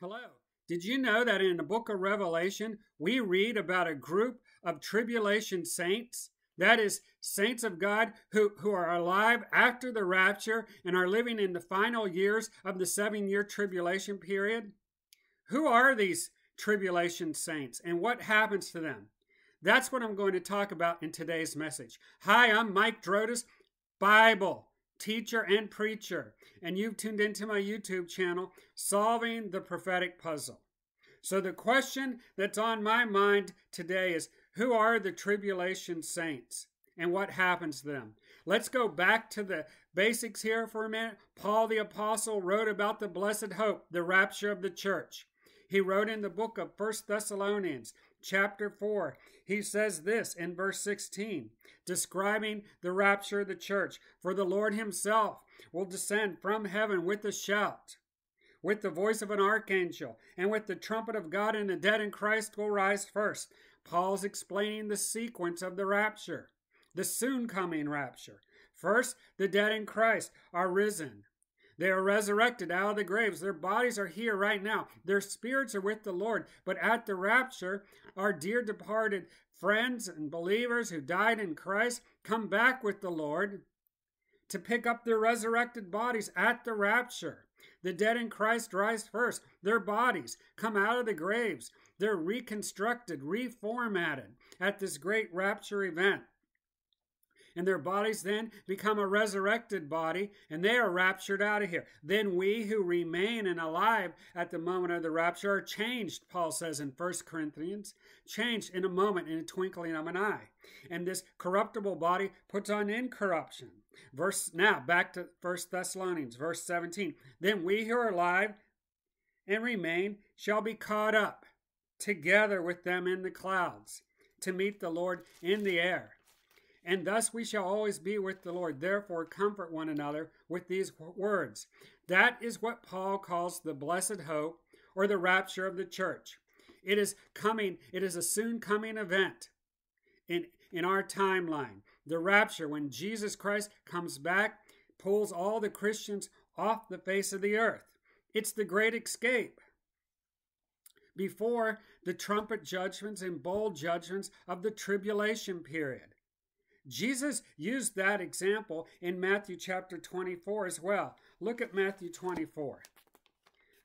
Hello. Did you know that in the book of Revelation, we read about a group of tribulation saints? That is, saints of God who, who are alive after the rapture and are living in the final years of the seven year tribulation period? Who are these tribulation saints and what happens to them? That's what I'm going to talk about in today's message. Hi, I'm Mike Drotos, Bible teacher and preacher, and you've tuned into my YouTube channel, Solving the Prophetic Puzzle. So, the question that's on my mind today is Who are the tribulation saints and what happens to them? Let's go back to the basics here for a minute. Paul the Apostle wrote about the blessed hope, the rapture of the church. He wrote in the book of First Thessalonians, chapter 4, he says this in verse 16, describing the rapture of the church For the Lord himself will descend from heaven with a shout, with the voice of an archangel, and with the trumpet of God, and the dead in Christ will rise first. Paul's explaining the sequence of the rapture, the soon coming rapture. First, the dead in Christ are risen. They are resurrected out of the graves. Their bodies are here right now. Their spirits are with the Lord. But at the rapture, our dear departed friends and believers who died in Christ come back with the Lord to pick up their resurrected bodies at the rapture. The dead in Christ rise first. Their bodies come out of the graves. They're reconstructed, reformatted at this great rapture event and their bodies then become a resurrected body, and they are raptured out of here. Then we who remain and alive at the moment of the rapture are changed, Paul says in 1 Corinthians, changed in a moment, in a twinkling of an eye. And this corruptible body puts on incorruption. Verse now back to 1 Thessalonians, verse 17. Then we who are alive and remain shall be caught up together with them in the clouds to meet the Lord in the air and thus we shall always be with the Lord. Therefore, comfort one another with these words. That is what Paul calls the blessed hope or the rapture of the church. It is coming, it is a soon coming event in, in our timeline. The rapture, when Jesus Christ comes back, pulls all the Christians off the face of the earth. It's the great escape. Before the trumpet judgments and bowl judgments of the tribulation period. Jesus used that example in Matthew chapter 24 as well. Look at Matthew 24.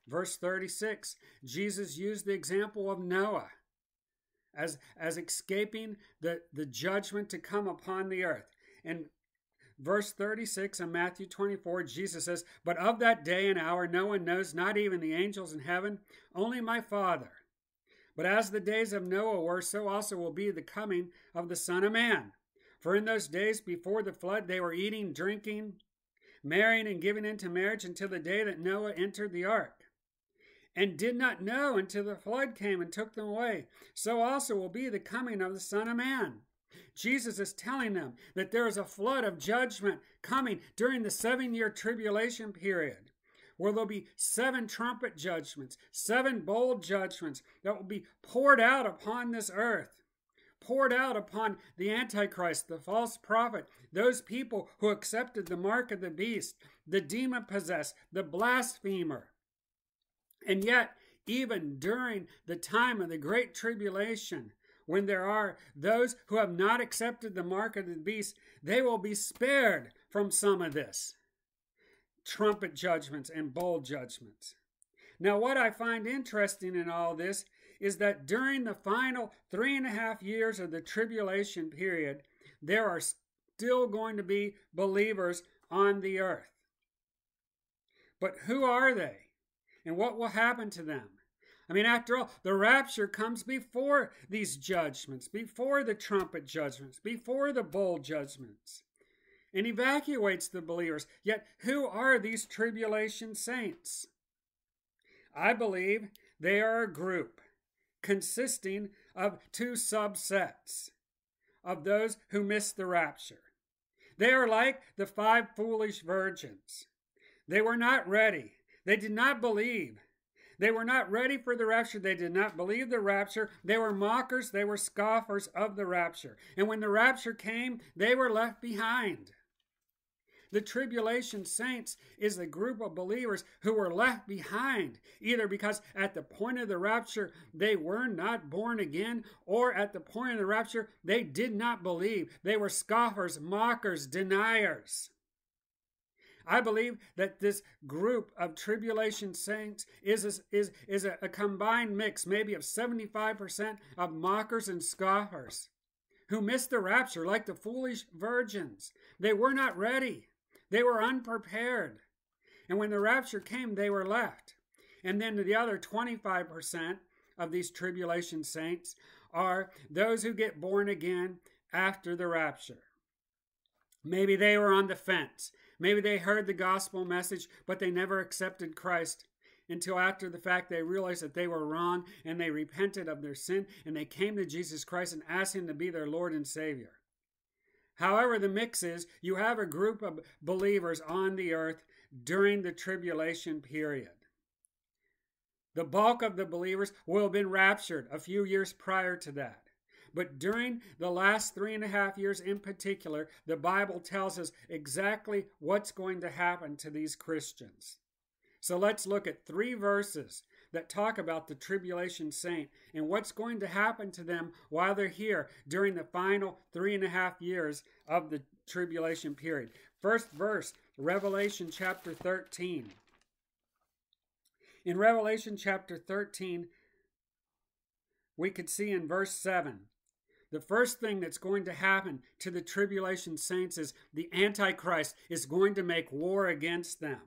Verse 36, Jesus used the example of Noah as, as escaping the, the judgment to come upon the earth. And verse 36 in Matthew 24, Jesus says, But of that day and hour no one knows, not even the angels in heaven, only my Father. But as the days of Noah were, so also will be the coming of the Son of Man. For in those days before the flood, they were eating, drinking, marrying, and giving into marriage until the day that Noah entered the ark, and did not know until the flood came and took them away. So also will be the coming of the Son of Man. Jesus is telling them that there is a flood of judgment coming during the seven year tribulation period where there'll be seven trumpet judgments, seven bowl judgments that will be poured out upon this earth poured out upon the Antichrist, the false prophet, those people who accepted the mark of the beast, the demon possessed, the blasphemer. And yet, even during the time of the Great Tribulation, when there are those who have not accepted the mark of the beast, they will be spared from some of this trumpet judgments and bowl judgments. Now, what I find interesting in all this is that during the final three and a half years of the tribulation period, there are still going to be believers on the earth. But who are they? And what will happen to them? I mean, after all, the rapture comes before these judgments, before the trumpet judgments, before the bowl judgments, and evacuates the believers. Yet, who are these tribulation saints? I believe they are a group consisting of two subsets of those who miss the rapture. They are like the five foolish virgins. They were not ready. They did not believe. They were not ready for the rapture. They did not believe the rapture. They were mockers. They were scoffers of the rapture. And when the rapture came, they were left behind. The tribulation saints is the group of believers who were left behind, either because at the point of the rapture they were not born again, or at the point of the rapture they did not believe. They were scoffers, mockers, deniers. I believe that this group of tribulation saints is a, is, is a, a combined mix, maybe of 75% of mockers and scoffers who missed the rapture like the foolish virgins. They were not ready. They were unprepared. And when the rapture came, they were left. And then the other 25% of these tribulation saints are those who get born again after the rapture. Maybe they were on the fence. Maybe they heard the gospel message, but they never accepted Christ until after the fact they realized that they were wrong and they repented of their sin and they came to Jesus Christ and asked Him to be their Lord and Savior. However, the mix is you have a group of believers on the earth during the tribulation period. The bulk of the believers will have been raptured a few years prior to that. But during the last three and a half years in particular, the Bible tells us exactly what's going to happen to these Christians. So let's look at three verses that talk about the tribulation saint and what's going to happen to them while they're here during the final three and a half years of the tribulation period. First verse, Revelation chapter 13. In Revelation chapter 13, we could see in verse 7 the first thing that's going to happen to the tribulation saints is the Antichrist is going to make war against them.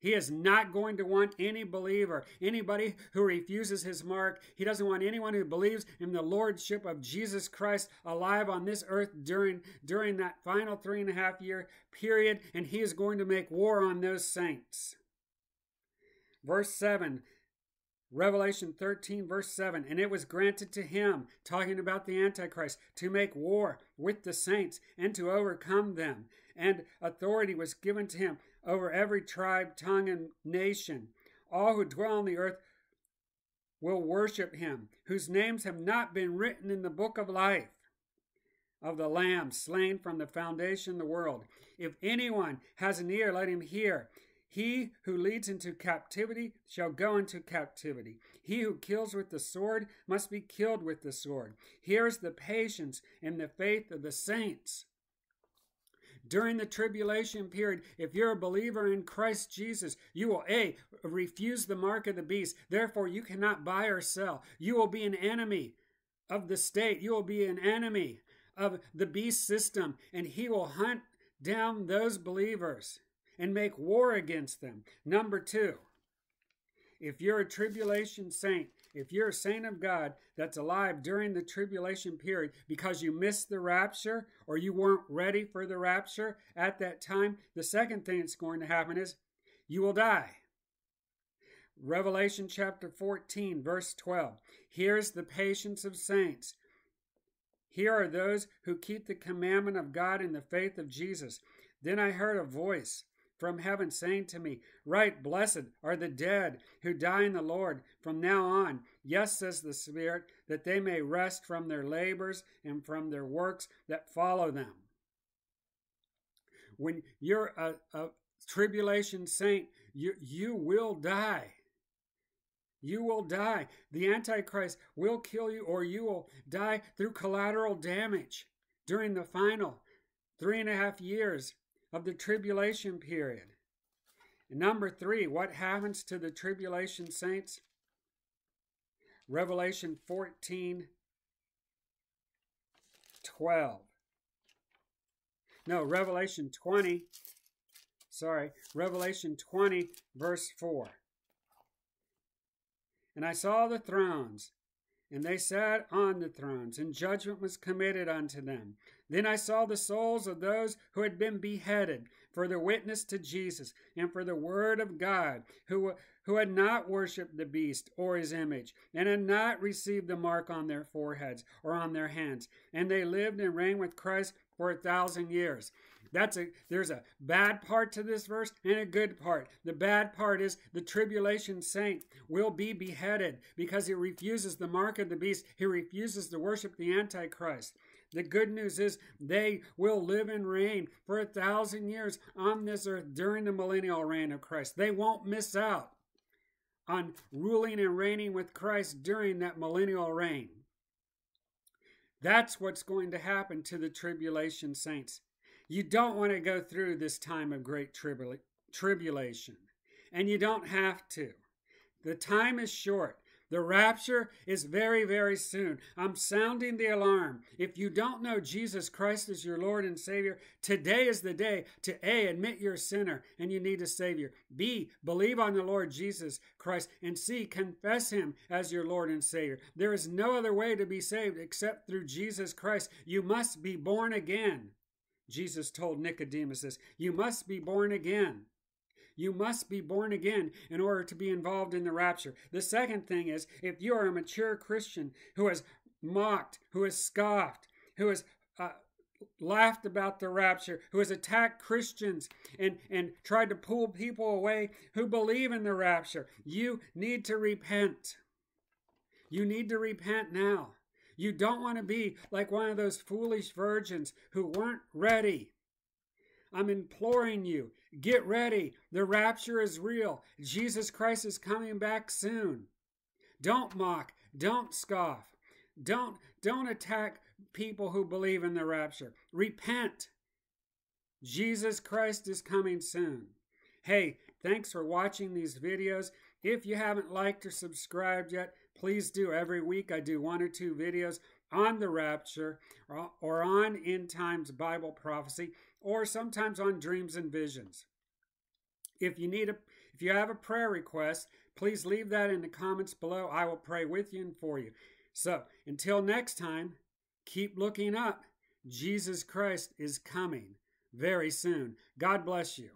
He is not going to want any believer, anybody who refuses his mark. He doesn't want anyone who believes in the lordship of Jesus Christ alive on this earth during, during that final three and a half year period, and he is going to make war on those saints. Verse 7 Revelation 13, verse 7 And it was granted to him, talking about the Antichrist, to make war with the saints and to overcome them. And authority was given to him over every tribe, tongue, and nation. All who dwell on the earth will worship him, whose names have not been written in the book of life of the Lamb slain from the foundation of the world. If anyone has an ear, let him hear. He who leads into captivity shall go into captivity. He who kills with the sword must be killed with the sword. Here is the patience and the faith of the saints during the tribulation period, if you're a believer in Christ Jesus, you will A, refuse the mark of the beast. Therefore, you cannot buy or sell. You will be an enemy of the state. You will be an enemy of the beast system, and he will hunt down those believers and make war against them. Number two, if you're a tribulation saint, if you're a saint of God that's alive during the tribulation period because you missed the rapture or you weren't ready for the rapture at that time, the second thing that's going to happen is you will die. Revelation chapter 14, verse 12. Here's the patience of saints. Here are those who keep the commandment of God in the faith of Jesus. Then I heard a voice from heaven, saying to me, Write, blessed are the dead who die in the Lord from now on. Yes, says the Spirit, that they may rest from their labors and from their works that follow them. When you're a, a tribulation saint, you, you will die. You will die. The Antichrist will kill you, or you will die through collateral damage during the final three and a half years of the tribulation period. And number three, what happens to the tribulation saints? Revelation 14 12. No, Revelation 20. Sorry, Revelation 20, verse 4. And I saw the thrones, and they sat on the thrones, and judgment was committed unto them. Then I saw the souls of those who had been beheaded for their witness to Jesus and for the word of God, who, who had not worshipped the beast or his image, and had not received the mark on their foreheads or on their hands. And they lived and reigned with Christ for a thousand years. That's a there's a bad part to this verse and a good part. The bad part is the tribulation saint will be beheaded because he refuses the mark of the beast. He refuses to worship the antichrist. The good news is they will live and reign for a thousand years on this earth during the millennial reign of Christ. They won't miss out on ruling and reigning with Christ during that millennial reign. That's what's going to happen to the tribulation saints. You don't want to go through this time of great tribula- tribulation, and you don't have to. The time is short. The rapture is very, very soon. I'm sounding the alarm. If you don't know Jesus Christ as your Lord and Savior, today is the day to A, admit you're a sinner and you need a Savior. B, believe on the Lord Jesus Christ. And C, confess Him as your Lord and Savior. There is no other way to be saved except through Jesus Christ. You must be born again. Jesus told Nicodemus this You must be born again. You must be born again in order to be involved in the rapture. The second thing is if you are a mature Christian who has mocked, who has scoffed, who has uh, laughed about the rapture, who has attacked Christians and, and tried to pull people away who believe in the rapture, you need to repent. You need to repent now. You don't want to be like one of those foolish virgins who weren't ready. I'm imploring you, get ready. The rapture is real. Jesus Christ is coming back soon. Don't mock, don't scoff. Don't don't attack people who believe in the rapture. Repent. Jesus Christ is coming soon. Hey, thanks for watching these videos. If you haven't liked or subscribed yet, please do. Every week I do one or two videos on the rapture uh, or on end times Bible prophecy or sometimes on dreams and visions. If you need a if you have a prayer request, please leave that in the comments below. I will pray with you and for you. So, until next time, keep looking up. Jesus Christ is coming very soon. God bless you.